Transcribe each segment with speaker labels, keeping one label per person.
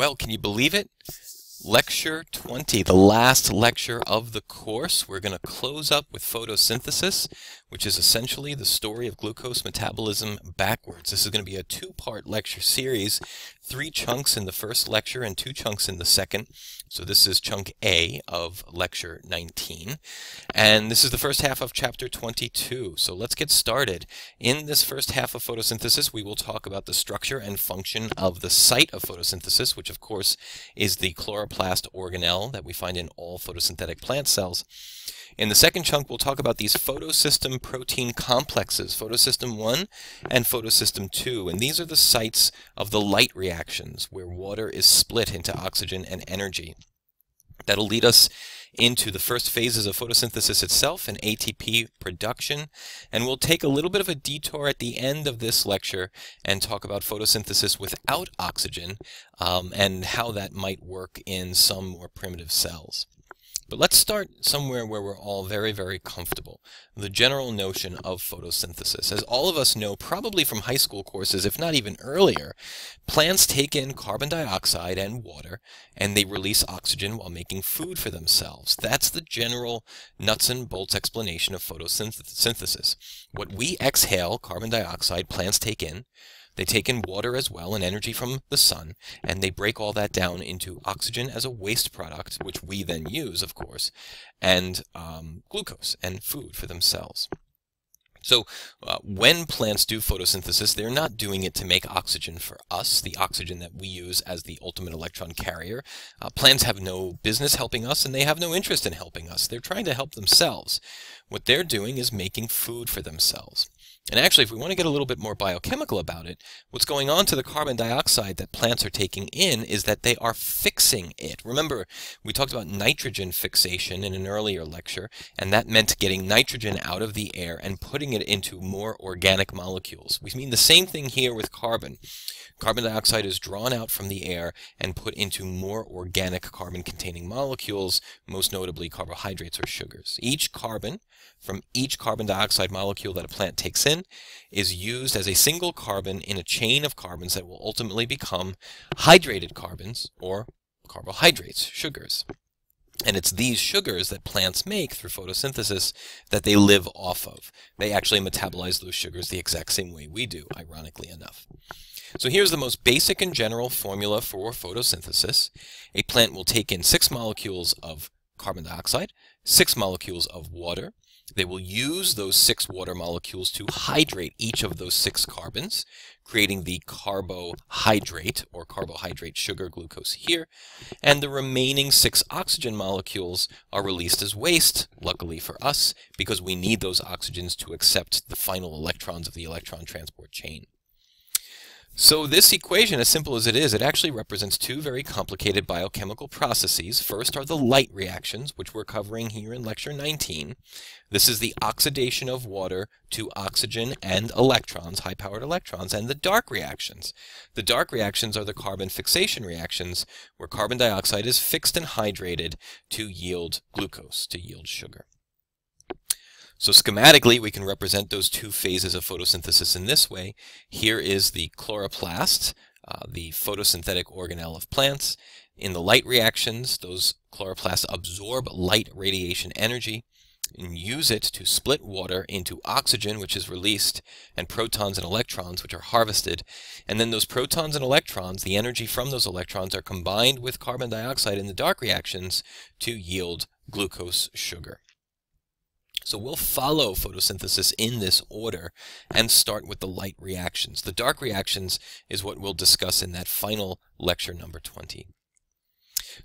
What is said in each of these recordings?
Speaker 1: Well, can you believe it? Lecture 20, the last lecture of the course. We're going to close up with photosynthesis, which is essentially the story of glucose metabolism backwards. This is going to be a two-part lecture series, three chunks in the first lecture and two chunks in the second. So this is chunk A of lecture 19. And this is the first half of chapter 22. So let's get started. In this first half of photosynthesis, we will talk about the structure and function of the site of photosynthesis, which of course is the chloroplast organelle that we find in all photosynthetic plant cells. In the second chunk, we'll talk about these photosystem protein complexes, photosystem 1 and photosystem 2. And these are the sites of the light reactions where water is split into oxygen and energy. That'll lead us into the first phases of photosynthesis itself and ATP production. And we'll take a little bit of a detour at the end of this lecture and talk about photosynthesis without oxygen um, and how that might work in some more primitive cells. But let's start somewhere where we're all very, very comfortable. The general notion of photosynthesis. As all of us know, probably from high school courses, if not even earlier, plants take in carbon dioxide and water, and they release oxygen while making food for themselves. That's the general nuts and bolts explanation of photosynthesis. What we exhale, carbon dioxide, plants take in, they take in water as well and energy from the sun, and they break all that down into oxygen as a waste product, which we then use, of course, and um, glucose and food for themselves. So uh, when plants do photosynthesis, they're not doing it to make oxygen for us, the oxygen that we use as the ultimate electron carrier. Uh, plants have no business helping us, and they have no interest in helping us. They're trying to help themselves. What they're doing is making food for themselves. And actually, if we want to get a little bit more biochemical about it, what's going on to the carbon dioxide that plants are taking in is that they are fixing it. Remember, we talked about nitrogen fixation in an earlier lecture, and that meant getting nitrogen out of the air and putting it into more organic molecules. We mean the same thing here with carbon. Carbon dioxide is drawn out from the air and put into more organic carbon-containing molecules, most notably carbohydrates or sugars. Each carbon from each carbon dioxide molecule that a plant takes in is used as a single carbon in a chain of carbons that will ultimately become hydrated carbons or carbohydrates, sugars. And it's these sugars that plants make through photosynthesis that they live off of. They actually metabolize those sugars the exact same way we do, ironically enough. So here's the most basic and general formula for photosynthesis. A plant will take in six molecules of carbon dioxide, six molecules of water. They will use those six water molecules to hydrate each of those six carbons, creating the carbohydrate or carbohydrate sugar glucose here. And the remaining six oxygen molecules are released as waste, luckily for us, because we need those oxygens to accept the final electrons of the electron transport chain. So this equation, as simple as it is, it actually represents two very complicated biochemical processes. First are the light reactions, which we're covering here in lecture 19. This is the oxidation of water to oxygen and electrons, high-powered electrons, and the dark reactions. The dark reactions are the carbon fixation reactions, where carbon dioxide is fixed and hydrated to yield glucose, to yield sugar. So schematically, we can represent those two phases of photosynthesis in this way. Here is the chloroplast, uh, the photosynthetic organelle of plants. In the light reactions, those chloroplasts absorb light radiation energy and use it to split water into oxygen, which is released, and protons and electrons, which are harvested. And then those protons and electrons, the energy from those electrons, are combined with carbon dioxide in the dark reactions to yield glucose sugar. So we'll follow photosynthesis in this order and start with the light reactions. The dark reactions is what we'll discuss in that final lecture number 20.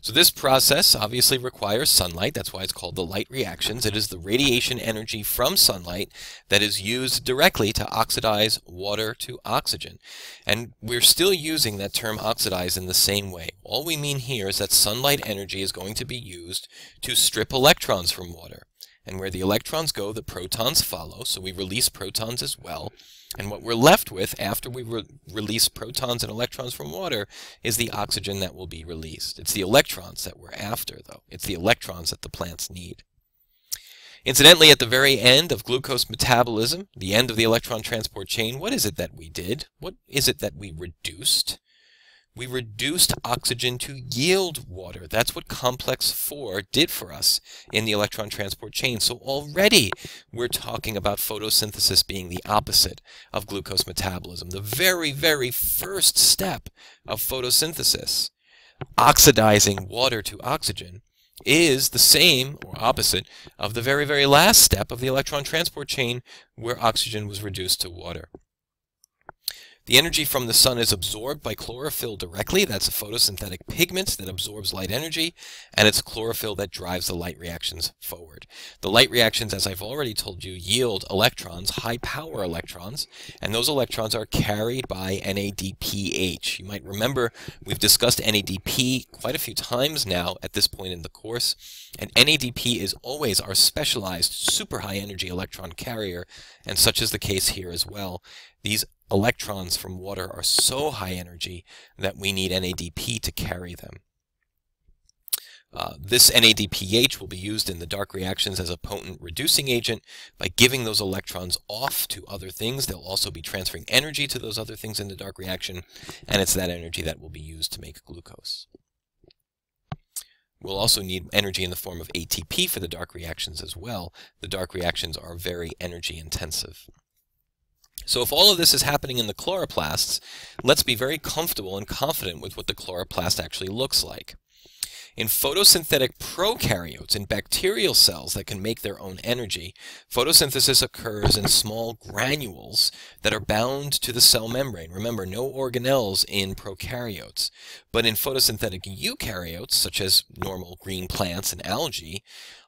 Speaker 1: So this process obviously requires sunlight. That's why it's called the light reactions. It is the radiation energy from sunlight that is used directly to oxidize water to oxygen. And we're still using that term oxidize in the same way. All we mean here is that sunlight energy is going to be used to strip electrons from water. And where the electrons go, the protons follow, so we release protons as well. And what we're left with after we re release protons and electrons from water is the oxygen that will be released. It's the electrons that we're after, though. It's the electrons that the plants need. Incidentally, at the very end of glucose metabolism, the end of the electron transport chain, what is it that we did? What is it that we reduced? We reduced oxygen to yield water. That's what complex 4 did for us in the electron transport chain. So already we're talking about photosynthesis being the opposite of glucose metabolism. The very, very first step of photosynthesis, oxidizing water to oxygen, is the same or opposite of the very, very last step of the electron transport chain where oxygen was reduced to water. The energy from the sun is absorbed by chlorophyll directly. That's a photosynthetic pigment that absorbs light energy, and it's chlorophyll that drives the light reactions forward. The light reactions, as I've already told you, yield electrons, high power electrons, and those electrons are carried by NADPH. You might remember we've discussed NADP quite a few times now at this point in the course, and NADP is always our specialized super high energy electron carrier, and such is the case here as well. These electrons from water are so high energy that we need NADP to carry them. Uh, this NADPH will be used in the dark reactions as a potent reducing agent by giving those electrons off to other things. They'll also be transferring energy to those other things in the dark reaction, and it's that energy that will be used to make glucose. We'll also need energy in the form of ATP for the dark reactions as well. The dark reactions are very energy intensive. So if all of this is happening in the chloroplasts, let's be very comfortable and confident with what the chloroplast actually looks like. In photosynthetic prokaryotes, in bacterial cells that can make their own energy, photosynthesis occurs in small granules that are bound to the cell membrane. Remember, no organelles in prokaryotes. But in photosynthetic eukaryotes, such as normal green plants and algae,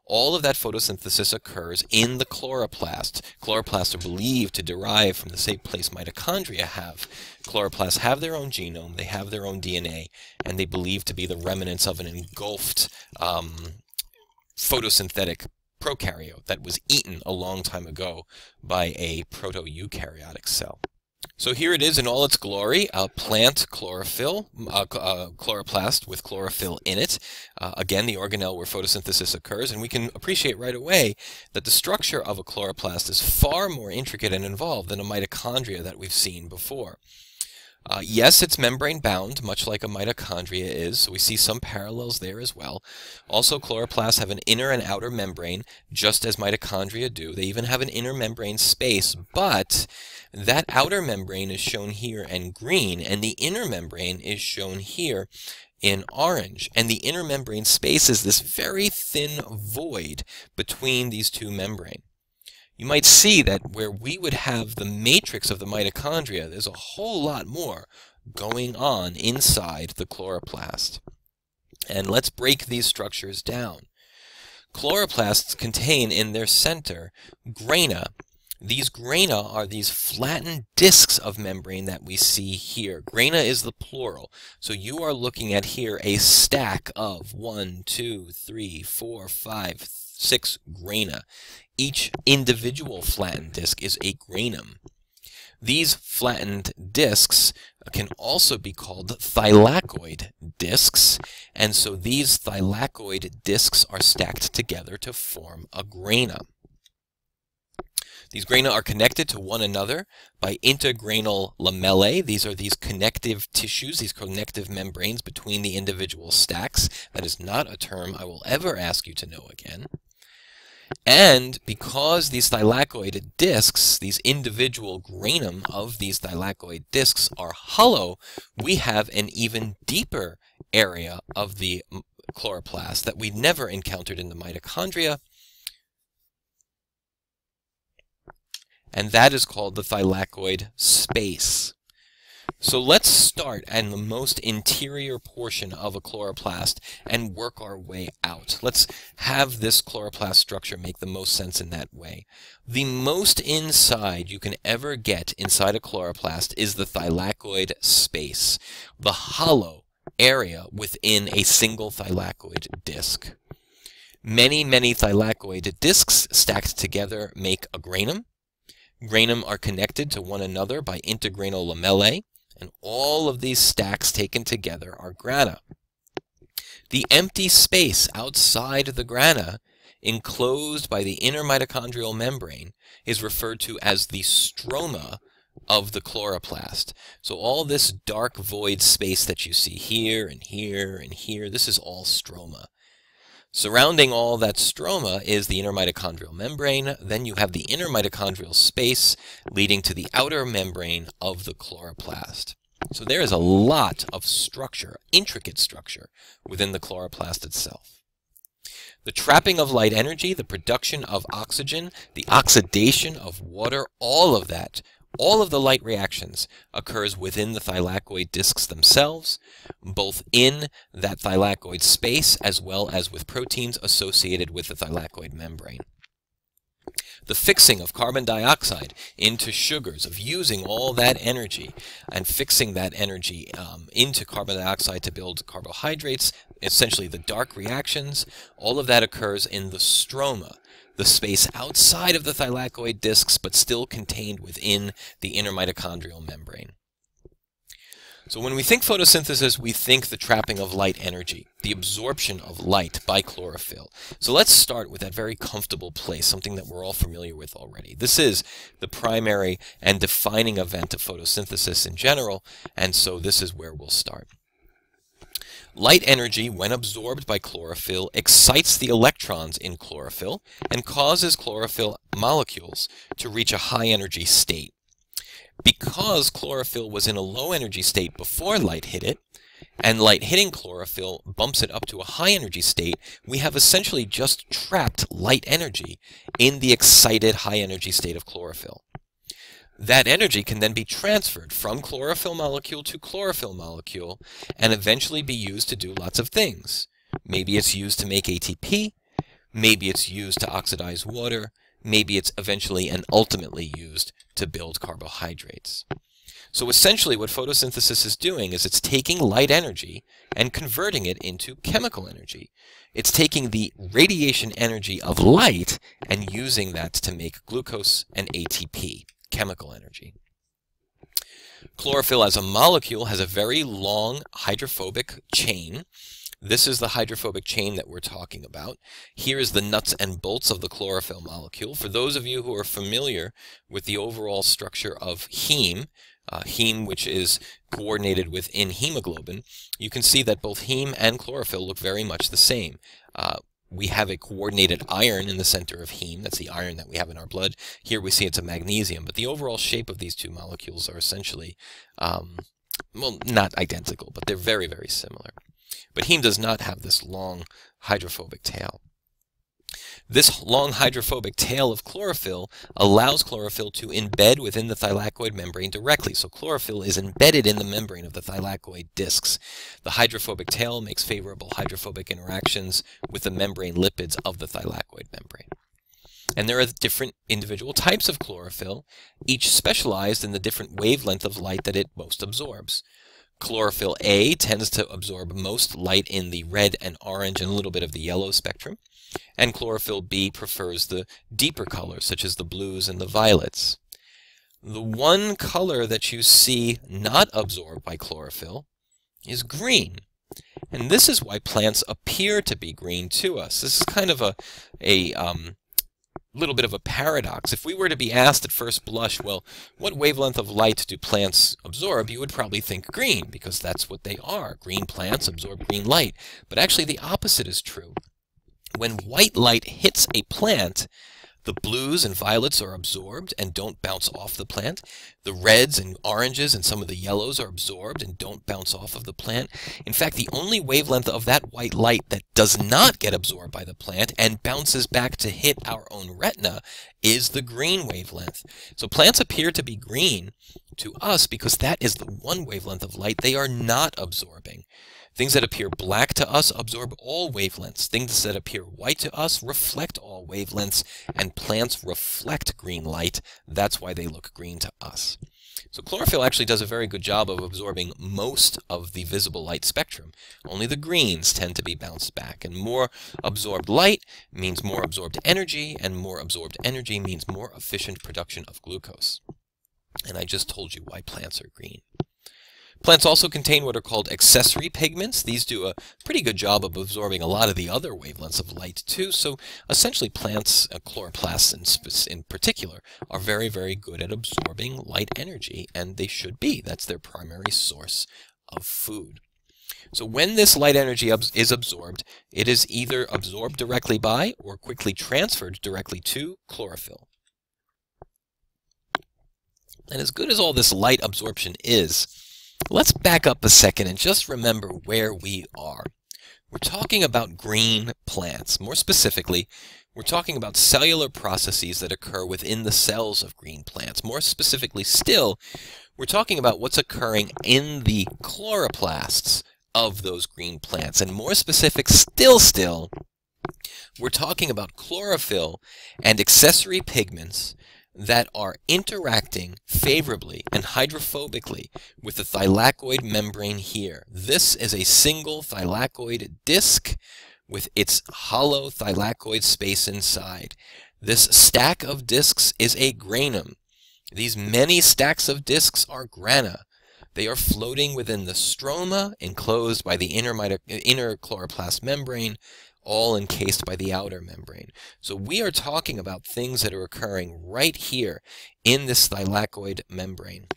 Speaker 1: all of that photosynthesis occurs in the chloroplast. Chloroplasts are believed to derive from the same place mitochondria have. Chloroplasts have their own genome, they have their own DNA, and they believe to be the remnants of an engulfed um, photosynthetic prokaryote that was eaten a long time ago by a proto-eukaryotic cell. So here it is in all its glory, a plant chlorophyll, uh, uh, chloroplast with chlorophyll in it. Uh, again, the organelle where photosynthesis occurs, and we can appreciate right away that the structure of a chloroplast is far more intricate and involved than a mitochondria that we've seen before. Uh, yes, it's membrane bound, much like a mitochondria is, so we see some parallels there as well. Also, chloroplasts have an inner and outer membrane, just as mitochondria do. They even have an inner membrane space, but that outer membrane is shown here in green, and the inner membrane is shown here in orange. And the inner membrane space is this very thin void between these two membranes you might see that where we would have the matrix of the mitochondria, there's a whole lot more going on inside the chloroplast. And let's break these structures down. Chloroplasts contain in their center grana. These grana are these flattened disks of membrane that we see here. Grana is the plural. So you are looking at here a stack of one, two, three, four, five, six grana. Each individual flattened disk is a granum. These flattened disks can also be called thylakoid disks, and so these thylakoid disks are stacked together to form a grana. These grana are connected to one another by intergranal lamellae. These are these connective tissues, these connective membranes between the individual stacks. That is not a term I will ever ask you to know again. And because these thylakoid discs, these individual granum of these thylakoid discs are hollow, we have an even deeper area of the chloroplast that we never encountered in the mitochondria. And that is called the thylakoid space. So let's start in the most interior portion of a chloroplast and work our way out. Let's have this chloroplast structure make the most sense in that way. The most inside you can ever get inside a chloroplast is the thylakoid space, the hollow area within a single thylakoid disc. Many, many thylakoid discs stacked together make a granum. Granum are connected to one another by intergranal lamellae and all of these stacks taken together are grana. The empty space outside the grana, enclosed by the inner mitochondrial membrane, is referred to as the stroma of the chloroplast. So all this dark void space that you see here and here and here, this is all stroma. Surrounding all that stroma is the inner mitochondrial membrane. Then you have the inner mitochondrial space leading to the outer membrane of the chloroplast. So there is a lot of structure, intricate structure, within the chloroplast itself. The trapping of light energy, the production of oxygen, the oxidation of water, all of that all of the light reactions occurs within the thylakoid discs themselves, both in that thylakoid space as well as with proteins associated with the thylakoid membrane. The fixing of carbon dioxide into sugars, of using all that energy and fixing that energy um, into carbon dioxide to build carbohydrates, essentially the dark reactions, all of that occurs in the stroma, the space outside of the thylakoid discs, but still contained within the inner mitochondrial membrane. So when we think photosynthesis, we think the trapping of light energy, the absorption of light by chlorophyll. So let's start with that very comfortable place, something that we're all familiar with already. This is the primary and defining event of photosynthesis in general, and so this is where we'll start. Light energy, when absorbed by chlorophyll, excites the electrons in chlorophyll and causes chlorophyll molecules to reach a high energy state. Because chlorophyll was in a low energy state before light hit it, and light hitting chlorophyll bumps it up to a high energy state, we have essentially just trapped light energy in the excited high energy state of chlorophyll. That energy can then be transferred from chlorophyll molecule to chlorophyll molecule and eventually be used to do lots of things. Maybe it's used to make ATP, maybe it's used to oxidize water, maybe it's eventually and ultimately used to build carbohydrates. So essentially what photosynthesis is doing is it's taking light energy and converting it into chemical energy. It's taking the radiation energy of light and using that to make glucose and ATP chemical energy. Chlorophyll as a molecule has a very long hydrophobic chain. This is the hydrophobic chain that we're talking about. Here is the nuts and bolts of the chlorophyll molecule. For those of you who are familiar with the overall structure of heme, uh, heme which is coordinated within hemoglobin, you can see that both heme and chlorophyll look very much the same. Uh, we have a coordinated iron in the center of heme. That's the iron that we have in our blood. Here we see it's a magnesium, but the overall shape of these two molecules are essentially, um, well, not identical, but they're very, very similar. But heme does not have this long hydrophobic tail. This long hydrophobic tail of chlorophyll allows chlorophyll to embed within the thylakoid membrane directly. So chlorophyll is embedded in the membrane of the thylakoid discs. The hydrophobic tail makes favorable hydrophobic interactions with the membrane lipids of the thylakoid membrane. And there are different individual types of chlorophyll, each specialized in the different wavelength of light that it most absorbs. Chlorophyll A tends to absorb most light in the red and orange and a little bit of the yellow spectrum, and chlorophyll B prefers the deeper colors, such as the blues and the violets. The one color that you see not absorbed by chlorophyll is green. And this is why plants appear to be green to us. This is kind of a, a um, little bit of a paradox. If we were to be asked at first blush, well, what wavelength of light do plants absorb, you would probably think green, because that's what they are. Green plants absorb green light. But actually the opposite is true. When white light hits a plant, the blues and violets are absorbed and don't bounce off the plant. The reds and oranges and some of the yellows are absorbed and don't bounce off of the plant. In fact, the only wavelength of that white light that does not get absorbed by the plant and bounces back to hit our own retina is the green wavelength. So plants appear to be green to us because that is the one wavelength of light they are not absorbing. Things that appear black to us absorb all wavelengths. Things that appear white to us reflect all wavelengths, and plants reflect green light. That's why they look green to us. So chlorophyll actually does a very good job of absorbing most of the visible light spectrum. Only the greens tend to be bounced back, and more absorbed light means more absorbed energy, and more absorbed energy means more efficient production of glucose. And I just told you why plants are green. Plants also contain what are called accessory pigments. These do a pretty good job of absorbing a lot of the other wavelengths of light too. So essentially plants, uh, chloroplasts in, in particular, are very, very good at absorbing light energy, and they should be. That's their primary source of food. So when this light energy is absorbed, it is either absorbed directly by or quickly transferred directly to chlorophyll. And as good as all this light absorption is, let's back up a second and just remember where we are. We're talking about green plants. More specifically, we're talking about cellular processes that occur within the cells of green plants. More specifically still, we're talking about what's occurring in the chloroplasts of those green plants. And more specific still still, we're talking about chlorophyll and accessory pigments that are interacting favorably and hydrophobically with the thylakoid membrane here. This is a single thylakoid disc with its hollow thylakoid space inside. This stack of discs is a granum. These many stacks of discs are grana. They are floating within the stroma, enclosed by the inner, inner chloroplast membrane, all encased by the outer membrane. So we are talking about things that are occurring right here in this thylakoid membrane.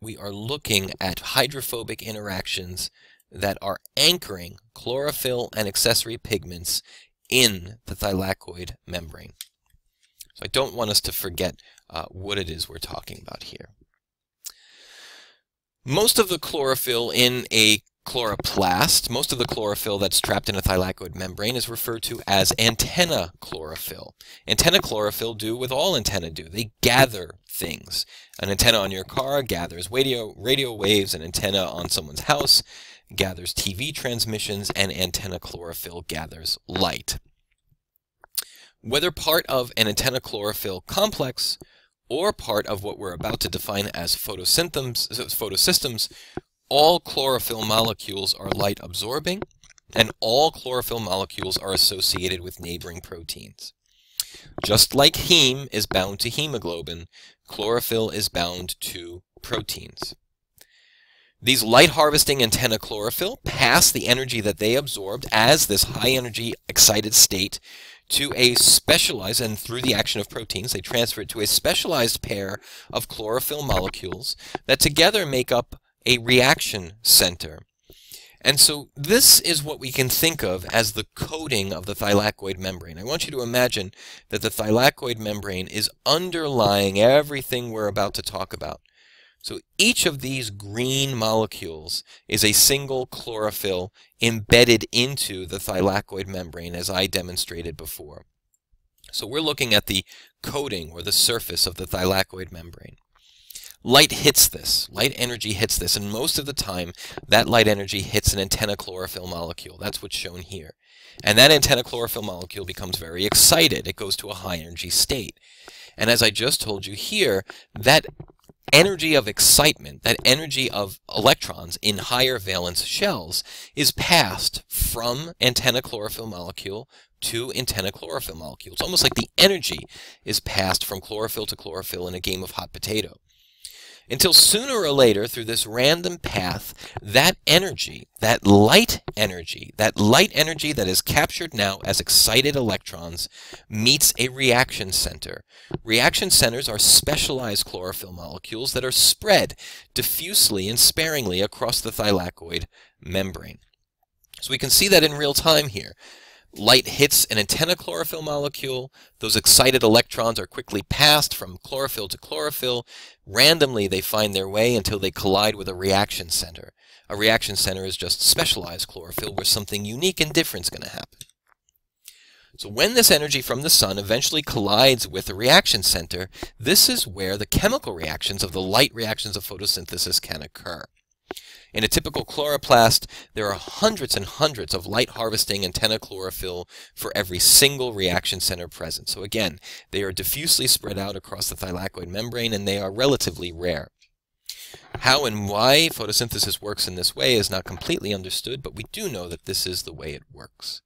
Speaker 1: We are looking at hydrophobic interactions that are anchoring chlorophyll and accessory pigments in the thylakoid membrane. So I don't want us to forget uh, what it is we're talking about here. Most of the chlorophyll in a chloroplast, most of the chlorophyll that's trapped in a thylakoid membrane is referred to as antenna chlorophyll. Antenna chlorophyll do what all antennae do. They gather things. An antenna on your car gathers radio, radio waves, an antenna on someone's house gathers TV transmissions, and antenna chlorophyll gathers light. Whether part of an antenna chlorophyll complex or part of what we're about to define as photosystems, all chlorophyll molecules are light absorbing, and all chlorophyll molecules are associated with neighboring proteins. Just like heme is bound to hemoglobin, chlorophyll is bound to proteins. These light harvesting antenna chlorophyll pass the energy that they absorbed as this high energy excited state to a specialized, and through the action of proteins, they transfer it to a specialized pair of chlorophyll molecules that together make up a reaction center. And so this is what we can think of as the coating of the thylakoid membrane. I want you to imagine that the thylakoid membrane is underlying everything we're about to talk about. So each of these green molecules is a single chlorophyll embedded into the thylakoid membrane as I demonstrated before. So we're looking at the coating or the surface of the thylakoid membrane. Light hits this. Light energy hits this, and most of the time, that light energy hits an antenna chlorophyll molecule. That's what's shown here. And that antenna chlorophyll molecule becomes very excited. It goes to a high energy state. And as I just told you here, that energy of excitement, that energy of electrons in higher valence shells, is passed from antenna chlorophyll molecule to antenna chlorophyll molecule. It's almost like the energy is passed from chlorophyll to chlorophyll in a game of hot potato until sooner or later, through this random path, that energy, that light energy, that light energy that is captured now as excited electrons, meets a reaction center. Reaction centers are specialized chlorophyll molecules that are spread diffusely and sparingly across the thylakoid membrane. So we can see that in real time here. Light hits an antenna chlorophyll molecule. Those excited electrons are quickly passed from chlorophyll to chlorophyll. Randomly, they find their way until they collide with a reaction center. A reaction center is just specialized chlorophyll where something unique and different is going to happen. So when this energy from the sun eventually collides with a reaction center, this is where the chemical reactions of the light reactions of photosynthesis can occur. In a typical chloroplast, there are hundreds and hundreds of light harvesting antenna chlorophyll for every single reaction center present. So again, they are diffusely spread out across the thylakoid membrane and they are relatively rare. How and why photosynthesis works in this way is not completely understood, but we do know that this is the way it works.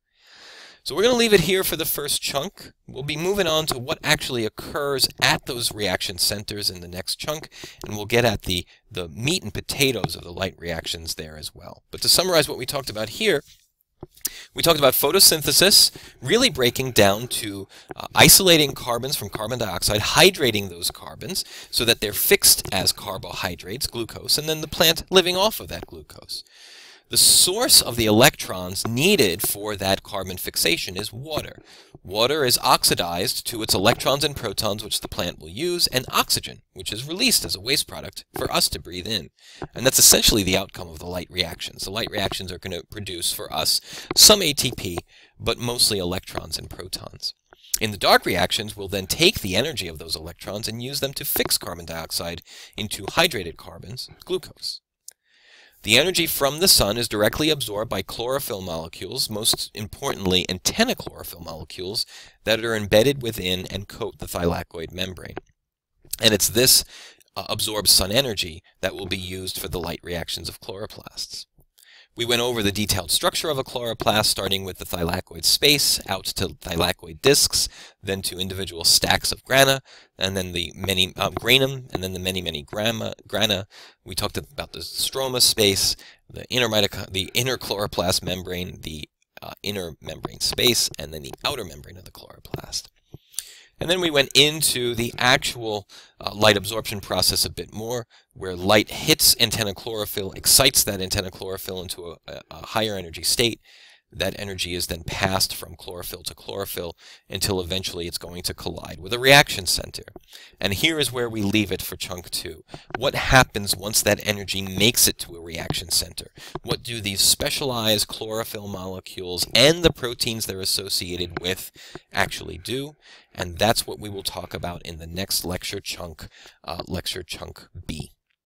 Speaker 1: So we're going to leave it here for the first chunk. We'll be moving on to what actually occurs at those reaction centers in the next chunk, and we'll get at the, the meat and potatoes of the light reactions there as well. But to summarize what we talked about here, we talked about photosynthesis, really breaking down to uh, isolating carbons from carbon dioxide, hydrating those carbons so that they're fixed as carbohydrates, glucose, and then the plant living off of that glucose. The source of the electrons needed for that carbon fixation is water. Water is oxidized to its electrons and protons, which the plant will use, and oxygen, which is released as a waste product for us to breathe in. And that's essentially the outcome of the light reactions. The light reactions are going to produce for us some ATP, but mostly electrons and protons. In the dark reactions, we'll then take the energy of those electrons and use them to fix carbon dioxide into hydrated carbons, glucose. The energy from the sun is directly absorbed by chlorophyll molecules, most importantly antenna chlorophyll molecules, that are embedded within and coat the thylakoid membrane. And it's this uh, absorbed sun energy that will be used for the light reactions of chloroplasts. We went over the detailed structure of a chloroplast, starting with the thylakoid space, out to thylakoid discs, then to individual stacks of grana, and then the many um, granum, and then the many, many grana. grana. We talked about the stroma space, the inner, the inner chloroplast membrane, the uh, inner membrane space, and then the outer membrane of the chloroplast. And then we went into the actual uh, light absorption process a bit more, where light hits antenna chlorophyll, excites that antenna chlorophyll into a, a higher energy state, that energy is then passed from chlorophyll to chlorophyll until eventually it's going to collide with a reaction center. And here is where we leave it for chunk two. What happens once that energy makes it to a reaction center? What do these specialized chlorophyll molecules and the proteins they're associated with actually do? And that's what we will talk about in the next lecture chunk, uh, lecture chunk B.